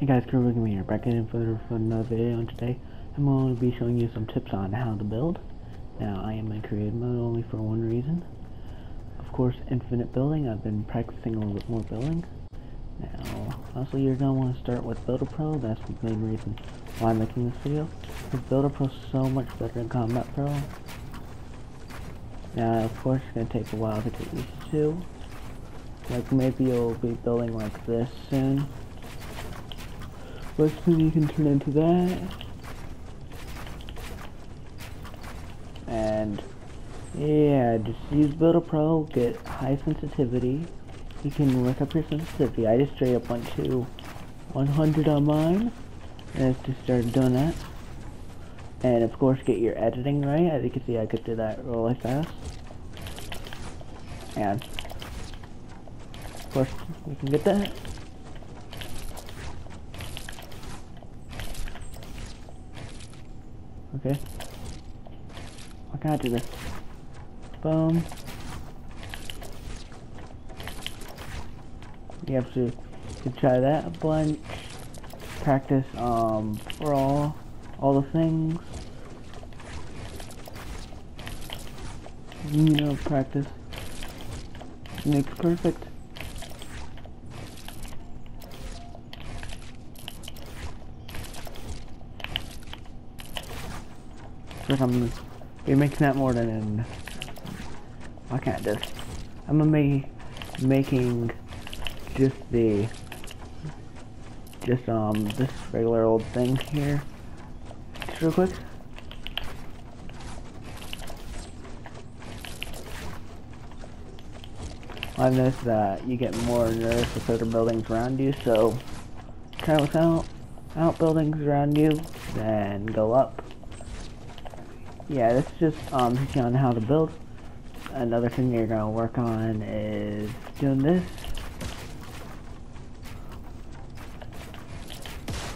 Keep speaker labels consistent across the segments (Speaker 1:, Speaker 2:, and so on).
Speaker 1: Hey guys, Kuriboh Gaming here, back in for, for another video, and today I'm going to be showing you some tips on how to build. Now, I am in creative mode only for one reason. Of course, infinite building, I've been practicing a little bit more building. Now, also you're going to want to start with Builder Pro, that's the main reason why I'm making this video. Because Builder Pro is so much better than Combat Pro. Now, of course, it's going to take a while to get used to. Like, maybe you'll be building like this soon. Soon you can turn into that. And yeah, just use Builder Pro, get high sensitivity. You can work up your sensitivity. I just straight up went to 100 on mine. And just started doing that. And of course get your editing right. As you can see I could do that really fast. And of course we can get that. Okay. Why can't I do this? Boom. You have to, to try that a bunch. Practice um for all all the things. You know, practice makes perfect. Like I'm be making that more than in I can't this. I'm gonna be making just the just um this regular old thing here. Just real quick. I've noticed that you get more nervous with other buildings around you, so try without out buildings around you, then go up yeah, this is just um, on how to build. Another thing you're going to work on is doing this.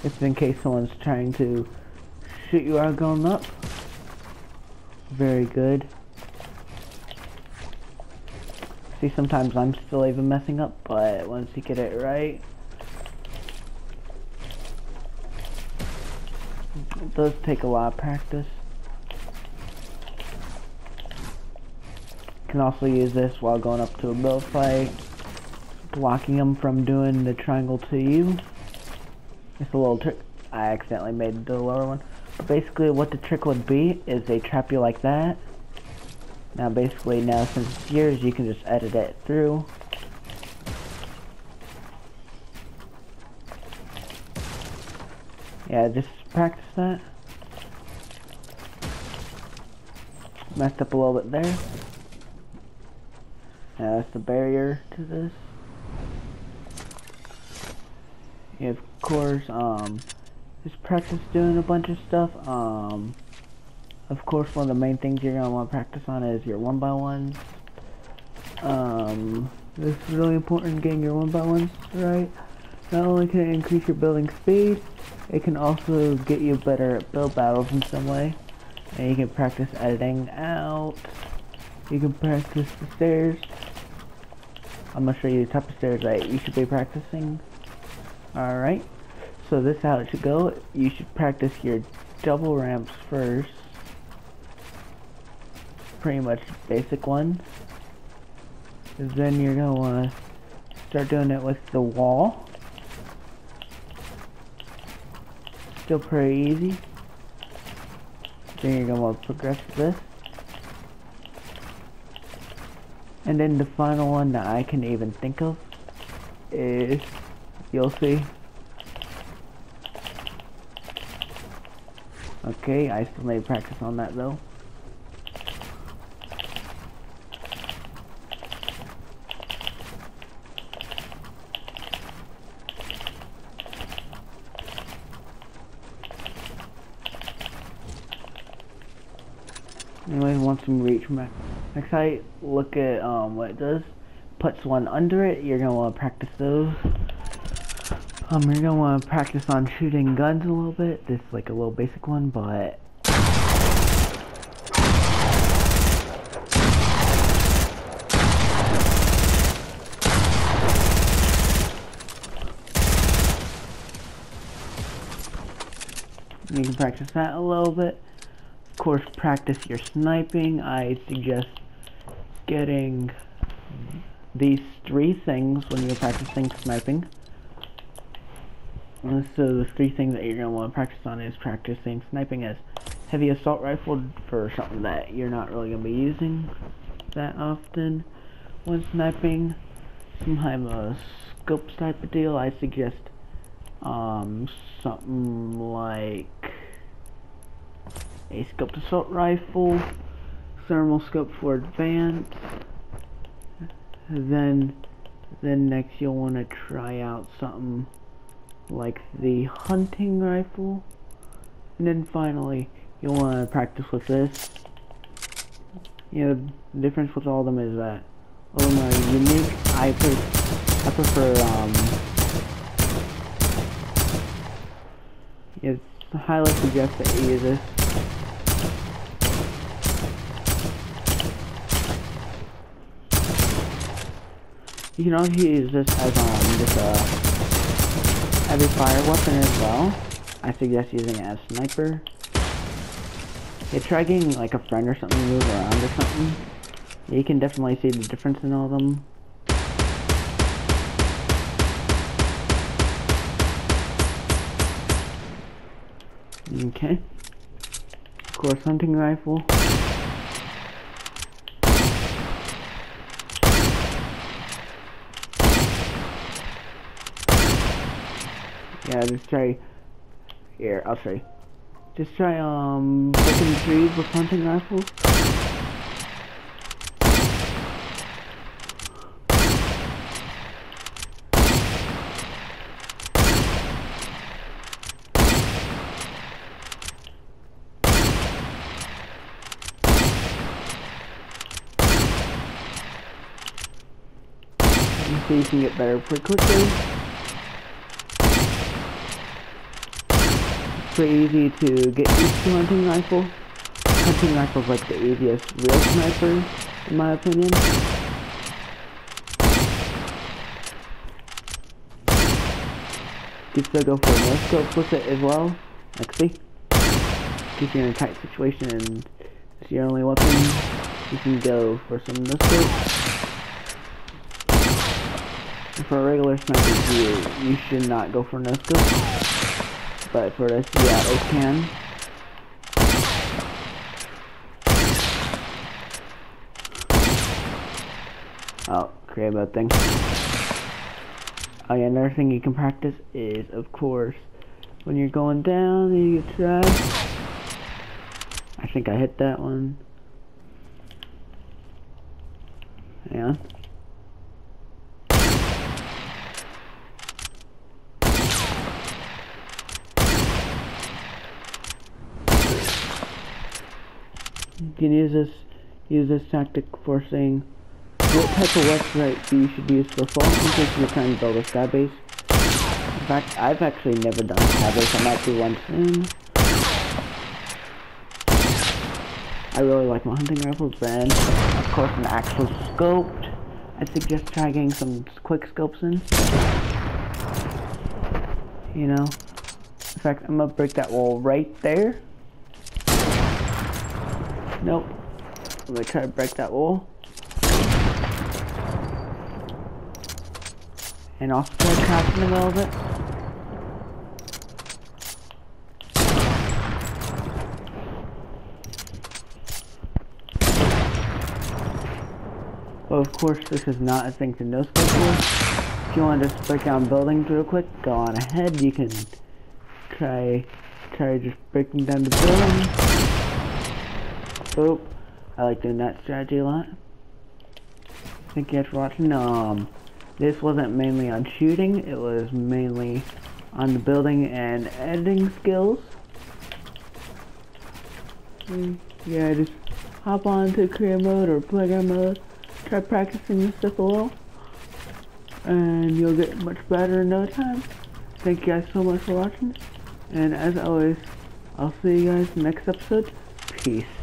Speaker 1: It's in case someone's trying to shoot you out going up. Very good. See, sometimes I'm still even messing up, but once you get it right, it does take a lot of practice. Can also use this while going up to a build fight, blocking them from doing the triangle to you. It's a little trick. I accidentally made the lower one. But basically what the trick would be is they trap you like that. Now basically now since it's yours you can just edit it through. Yeah, just practice that. Messed up a little bit there. Yeah, that's the barrier to this. Yeah, of course, um, just practice doing a bunch of stuff. Um, of course, one of the main things you're gonna want to practice on is your one by ones. Um, this is really important getting your one by ones right. Not only can it increase your building speed, it can also get you better at build battles in some way. And you can practice editing out. You can practice the stairs. I'm gonna show you the type of stairs that you should be practicing. Alright, so this is how it should go. You should practice your double ramps first. Pretty much basic ones. Then you're gonna wanna start doing it with the wall. Still pretty easy. Then you're gonna wanna progress this. And then the final one that I can even think of is, you'll see. Okay, I still need practice on that though. Anyway, once you reach max Next look at um, what it does. Puts one under it. You're gonna want to practice those. Um, you're gonna want to practice on shooting guns a little bit. This is like a little basic one, but You can practice that a little bit. Of course, practice your sniping. I suggest getting these three things when you're practicing sniping. And so the three things that you're going to want to practice on is practicing sniping as heavy assault rifle for something that you're not really going to be using that often when sniping. Some kind of a scope type of deal, I suggest um, something like a scoped assault rifle, thermal scope for advanced, then then next you'll want to try out something like the hunting rifle, and then finally you'll want to practice with this. You know, the difference with all of them is that all of them are unique. I, pre I prefer, um, it's highly suggest that you use this. You can also use this as um just a heavy fire weapon as well. I suggest using it as sniper. Yeah, try getting like a friend or something to move around or something. You can definitely see the difference in all of them. Okay. Of course, hunting rifle. Yeah, just try. Here, I'll you. Just try um breaking trees with hunting rifles. So you can get better pretty quickly. Pretty easy to get used to hunting rifle. Hunting rifle is like the easiest real sniper, in my opinion. You still go for no scope with it as well. Like see? If you're in a tight situation and it's your only weapon, you can go for some no scope. For a regular sniper, you, you should not go for no scope but for this, yeah, it can. Oh, create a thing. Oh yeah, another thing you can practice is, of course, when you're going down you try. I think I hit that one. Yeah. You can use this use this tactic for saying what type of website you should use for falls in case you're trying to build a sky base. In fact, I've actually never done a sky base. I might do one soon. I really like my hunting rifles, and of course an actual scoped. I suggest try getting some quick scopes in. You know. In fact, I'm gonna break that wall right there. Nope. I'm gonna try to break that wall. And try to craft in the middle of it. Well, of course, this is not a thing to no scope If you want to just break down buildings real quick, go on ahead. You can try, try just breaking down the building. Oop. I like doing that strategy a lot. Thank you guys for watching. Um, this wasn't mainly on shooting, it was mainly on the building and editing skills. And yeah, just hop on to creative mode or playground mode, try practicing this stuff a little, and you'll get much better in no time. Thank you guys so much for watching, and as always, I'll see you guys next episode. Peace.